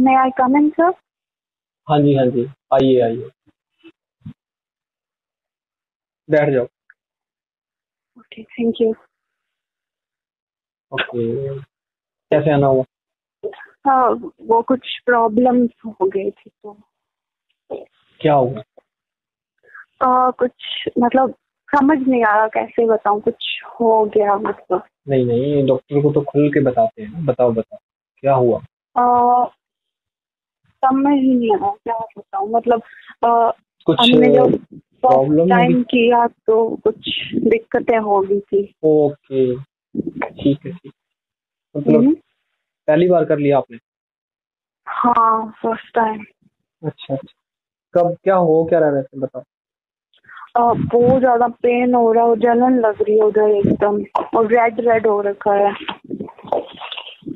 मे आई कम इन sir हाँ जी हाँ जी। आइए आइए। बैठ जाओ। ओके थैंक यू ओके कैसे आना हुआ? हाँ वो कुछ प्रॉब्लम्स हो गई थी तो। क्या हुआ? आ, कुछ मतलब समझ नहीं आ रहा कैसे बताऊँ कुछ हो गया मतलब। नहीं नहीं डॉक्टर को तो खुल के बताते हैं बताओ बताओ। क्या हुआ? आ, समझ ही नहीं आ रहा क्या बताऊँ? मतलब आ, कुछ हमने जब टाइम किया तो कुछ दिक्कतें हो गई थी। ओके ठीक है ठीक। मतलब हम्म, पहली बार कर लिया आपने? हाँ फ़र्स्ट टाइम अच्छा अच्छा। कब क्या हो क्या रहा है बताओ। बहुत ज़्यादा पेन हो रहा है और जलन लग रही है उधर एकदम और रेड रेड हो रखा है।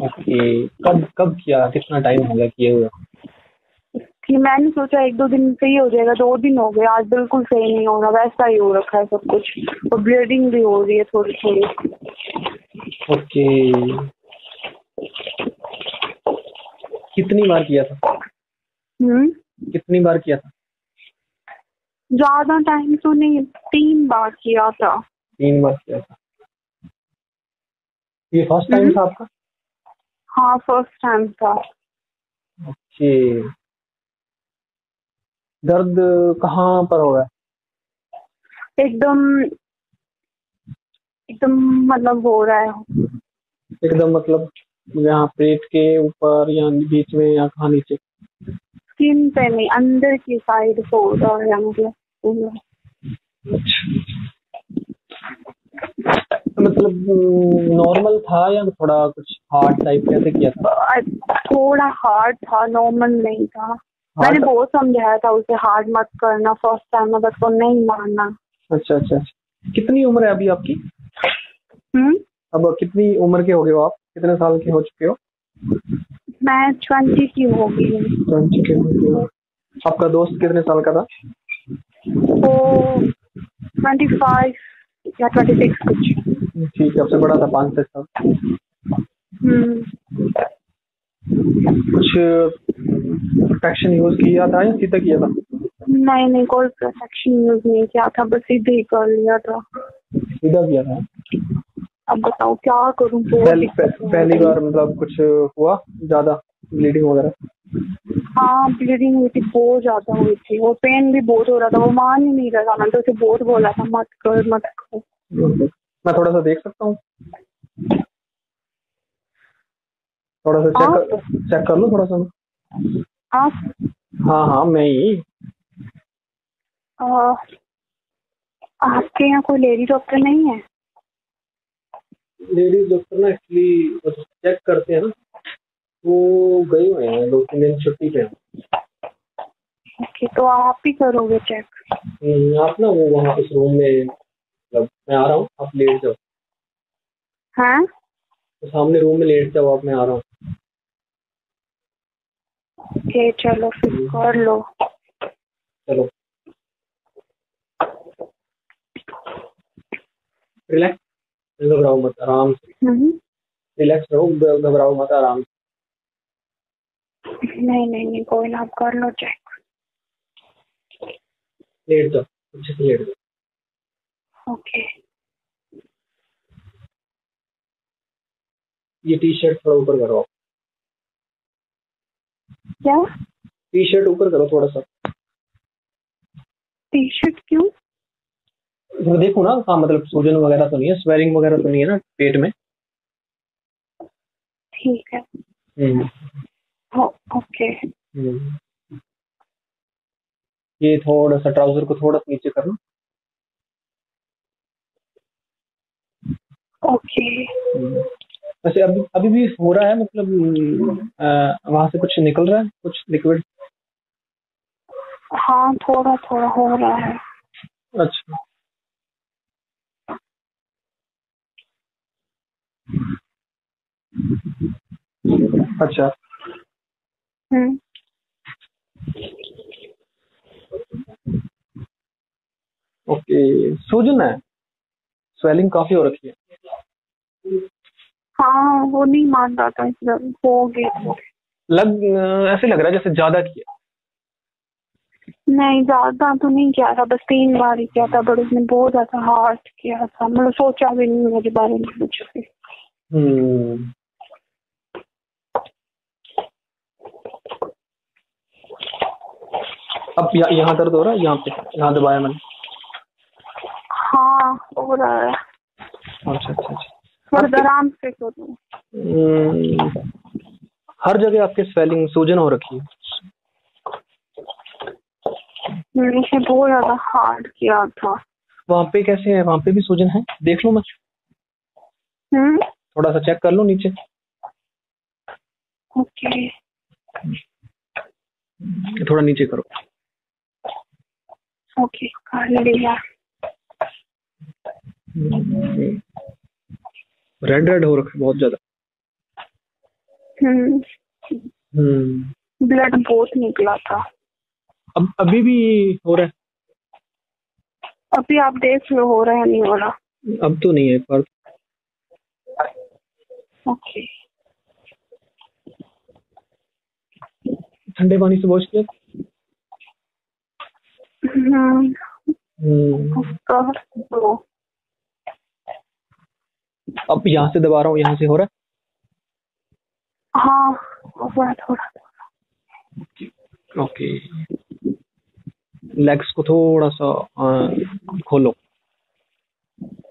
ओके कब कब किया कितना टाइम हो गया किए हुए? कि मैंने सोचा एक दो दिन सही हो जाएगा दो दिन हो गए आज बिल्कुल सही नहीं हो रहा वैसा ही हो रखा है सब कुछ। और ब्लीडिंग भी हो रही है थोड़ी थोड़ी ओके। कितनी बार किया था? हम्म? कितनी बार किया था? ज़्यादा टाइम तो नहीं तीन बार किया था। तीन बार किया था। ये फ़र्स्ट टाइम हम्म। था आपका? हाँ फ़र्स्ट टाइम था। ओके। दर्द कहाँ पर हो रहा है? एकदम एकदम मतलब हो रहा है। एकदम मतलब यहाँ पेट के ऊपर या बीच में या कहाँ नीचे? स्किन पे नहीं अंदर की साइड हो रहा है मतलब मतलब नॉर्मल था या थोड़ा कुछ हार्ड टाइप कैसे किया था? थोड़ा हार्ड था नॉर्मल नहीं था। मैंने बहुत समझाया था उसे हार्ड मत करना फ़र्स्ट टाइम में बस वो नहीं मानना। अच्छा अच्छा अच्छा। कितनी उम्र है अभी आपकी? हम्म? अब कितनी उम्र के हो गए हो आप? कितने साल के हो चुके हो? मैं ट्वेंटी की हो गई ट्वेंटी के हो आपका दोस्त कितने साल का था? तो ट्वेंटी फाइव या ट्वेंटी सिक्स कुछ। ठीक है आपसे बड़ा था पाँच छह साल। हम्म। कुछ प्रोटेक्शन यूज़ किया था या सीधा किया था? नहीं नहीं कोई प्रोटेक्शन यूज़ नहीं किया था बस सीधे ही कर लिया था। सीधा किया था? अब बताओ क्या करूँ? पहली पहली बार मतलब कुछ हुआ ज़्यादा? ब्लीडिंग वगैरह? हाँ ब्लीडिंग हुई थी बहुत ज़्यादा हुई थी। और पेन भी बहुत हो रहा था वो मान ही नहीं रहा था। मैंने तो उसे बहुत बोला था मत कर मत कर। मैं थोड़ा सा देख सकता हूँ। थोड़ा सा चेक कर चेक कर लो थोड़ा सा आप? हाँ हाँ मैं ही। आ, आपके यहाँ कोई लेडी डॉक्टर नहीं है? लेडीज़ डॉक्टर ना एक्चुअली चेक करते हैं ना। वो गए हुए हैं दो तीन दिन छुट्टी पे ओके तो आप ही करोगे चेक हम्म, आप ना वो वहाँ इस रूम में मतलब मैं आ रहा हूँ आप लेट जाओ। हाँ? तो सामने रूम में लेट जाओ आप मैं आ रहा हूँ। ओके चलो फिर कर लो। चलो। रिलैक्स घबराओ मत आराम से। हम्म, रिलैक्स रहो घबराओ मत आराम से। नहीं नहीं नहीं कोई ना आप कर लो चेक लेट दो अच्छे से लेट जाओ। ओके। ये टी शर्ट थोड़ा ऊपर करो। आप क्या? टी शर्ट ऊपर करो थोड़ा सा। टी शर्ट क्यों? इसमें देखो ना हाँ मतलब सूजन वगैरह तो नहीं है स्वेरिंग वगैरह तो नहीं है ना पेट में। ठीक है। हम्म, ओ- ओके। हम्म। ये थोड़ा सा ट्राउज़र को थोड़ा सा नीचे करना। ओके। हम्म। वैसे अभी अभी भी हो रहा है मतलब वहाँ से कुछ निकल रहा है कुछ लिक्विड हाँ थोड़ा थोड़ा हो रहा है। अच्छा। अच्छा। हम्म। ओके सूजन है? स्वेलिंग काफ़ी हो रखी है। हाँ वो नहीं मान रहा था इसलिए हो गए लग ऐसे लग रहा है जैसे ज़्यादा किया। नहीं ज़्यादा तो नहीं किया था बस तीन बार ही किया था बट उसने बहुत ज़्यादा हार्ड किया था। मतलब सोचा भी नहीं मेरे बारे में कुछ भी। हम्म। अब या, यहाँ दर्द हो रहा है? यहाँ पे यहाँ दबाया मैंने। हाँ हो रहा है। अच्छा अच्छा अच्छा। थोड़ा आराम से करो। हम्म, हर जगह आपके स्वेलिंग सूजन हो रखी है। इसे बहुत ज़्यादा हार्ड किया था। वहाँ पे कैसे है? वहाँ पे भी सूजन है? देख लो मैं। हम्म। थोड़ा सा चेक कर लो नीचे। ओके। थोड़ा नीचे करो। ओके कर लिया। रेड रेड हो रखा है बहुत ज़्यादा। हम्म। हम्म। ब्लड बहुत निकला था। अब अभी भी हो रहा है? अभी आप देख लो हो रहा है नहीं हो रहा? अब तो नहीं है पर ओके ठंडे पानी से वॉश किया? हम्म। हम्म, तो अब यहाँ से दबा रहा हूँ यहाँ से हो रहा हाँ? हो रहा थोड़ा ओके। लेग्स को थोड़ा सा खोलो।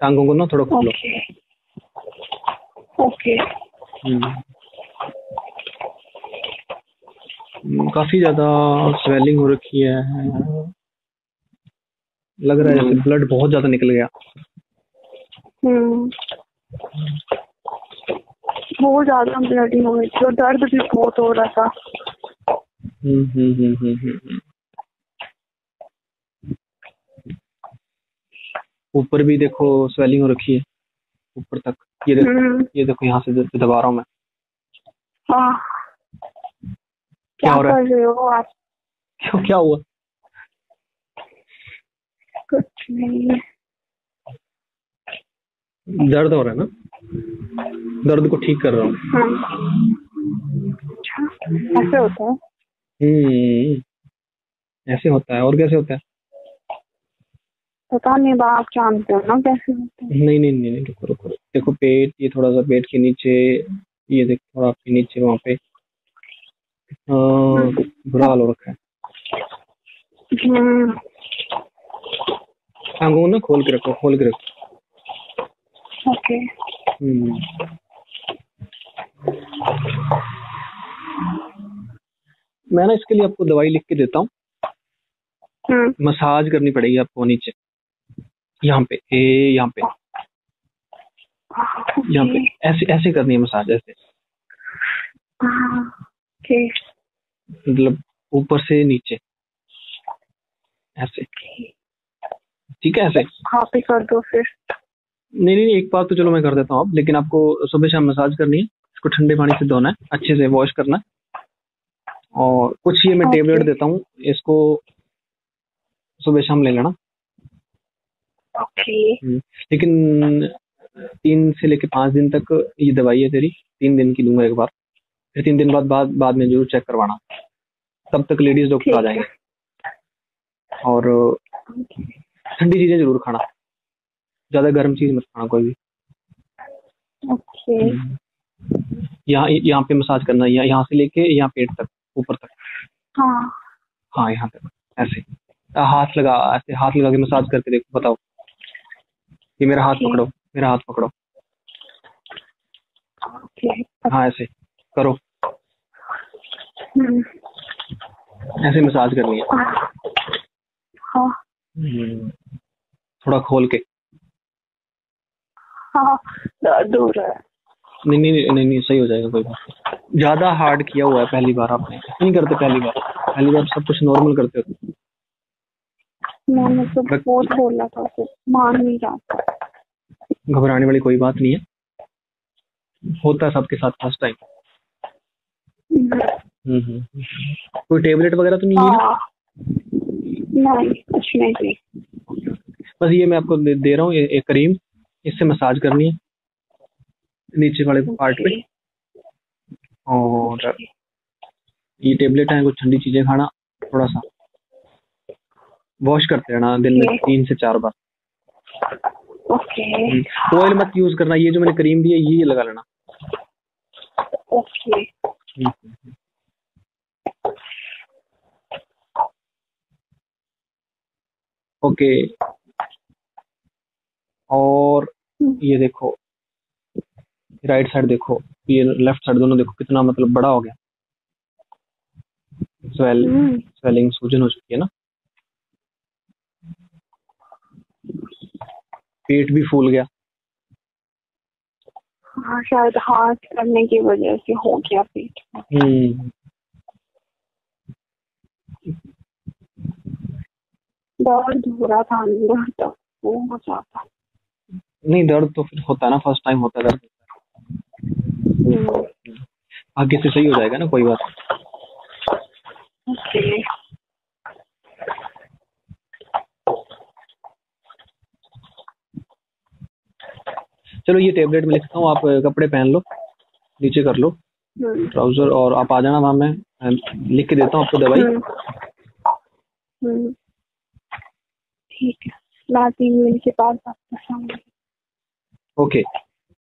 टांगों को ना थोड़ा खोलो। ओके। ओके। हम्म। हम्म, काफ़ी ज़्यादा स्वेलिंग हो रखी है। लग रहा है जैसे ब्लड बहुत ज़्यादा निकल गया। हम्म। बहुत ज़्यादा ब्लडिंग हो गई थी और दर्द भी बहुत हो रहा था। हम्म, हम्म, हम्म। ऊपर भी देखो स्वेलिंग हो रखी है ऊपर तक। ये देखो ये देखो यहाँ से दबा रहा हूँ मैं। हाँ। क्या हो रहा है? क्यों क्या हुआ? कुछ नहीं। दर्द हो रहा है ना? दर्द को ठीक कर रहा हूँ। हाँ। अच्छा ऐसे होता है? हम्म। ऐसे होता है और कैसे होता है? पता नहीं बा आप जानते हो ना कैसे होता है? नहीं नहीं नहीं नहीं रुको रुको। देखो पेट ये थोड़ा सा पेट के नीचे ये देखो थोड़ा आपके नीचे वहाँ पे हाँ, बुरा हाल हो रखा है। हम्म। आँखों ना खोल के रखो खोल के रखो। ओके। मैं ना इसके लिए आपको दवाई लिख के देता हूँ। हम्म मसाज करनी पड़ेगी आपको नीचे। यहाँ पे ए यहाँ पे। यहाँ पे। ऐसे ऐसे करनी है मसाज ऐसे। हाँ, मतलब ऊपर से नीचे। ऐसे। ठीक है ऐसे। ही कर दो फिर। नहीं नहीं एक बार तो चलो मैं कर देता हूँ अब लेकिन आपको सुबह शाम मसाज करनी है इसको ठंडे पानी से धोना है अच्छे से वॉश करना है। और कुछ ये मैं Okay. टेबलेट देता हूँ इसको सुबह शाम ले लेना। ओके हम्म, लेकिन तीन से लेके पाँच दिन तक ये दवाई है तेरी तीन दिन की दूँगा एक बार फिर तीन दिन बाद बाद बाद में ज़रूर चेक करवाना। तब तक लेडीज़ डॉक्टर आ जाएँगे। और ठंडी चीज़ें ज़रूर खाना। ज़्यादा गर्म चीज़ मत खाना कोई भी। ओके यहाँ यहाँ पे मसाज करना है यहाँ से लेके यहाँ पेट तक ऊपर तक। हाँ। हाँ यहाँ तक ऐसे। हाथ लगा ऐसे हाथ लगा के मसाज करके देखो बताओ। ये मेरा हाथ पकड़ो मेरा हाथ पकड़ो। हाँ ऐसे करो। हम्म, ऐसे मसाज करनी है। हाँ। थोड़ा खोल के। हाँ दर्द हो। रहा है नहीं नहीं नहीं नहीं, सही हो जाएगा कोई बात नहीं। ज़्यादा हार्ड किया हुआ है पहली बार आपने। नहीं करते पहली बार। पहली बार सब कुछ नॉर्मल करते हो। मैंने तो बहुत बोला था मान नहीं रहा। घबराने वाली कोई बात नहीं है। होता है सबके साथ फ़र्स्ट टाइम हम्म, कोई टेबलेट वगैरह तो नहीं है? हाँ। नहीं कुछ नहीं। बस ये मैं आपको दे, दे रहा हूँ एक क्रीम। इससे मसाज करनी है नीचे वाले पार्ट पे। और ये टेबलेट है कुछ ठंडी चीज़ें खाना थोड़ा सा वॉश करते रहना दिन में तीन से चार बार। ओके ऑयल मत यूज़ करना ये जो मैंने क्रीम दी है ये लगा लेना। ओके ओके और ये देखो राइट साइड देखो ये लेफ़्ट साइड दोनों देखो कितना मतलब बड़ा हो गया। स्वेल हम्म, स्वेलिंग सूजन हो चुकी है ना? पेट भी फूल गया। हाँ शायद हाथ करने की वजह से हो गया पेट। हम्म। दर्द हो रहा था अंदर तक वो हो जाता। नहीं दर्द तो फिर होता ना फ़र्स्ट टाइम होता है दर्द। हम्म, आगे से सही हो जाएगा ना कोई बात नहीं। चलो ये टेबलेट में लिखता हूँ आप कपड़े पहन लो नीचे कर लो हम्म, ट्राउज़र और आप आ जाना वहाँ मैं लिख के देता हूँ आपको दवाई। हम्म, हम्म, ठीक है मैं तीन मिनट के बाद वापस आऊँगी ओके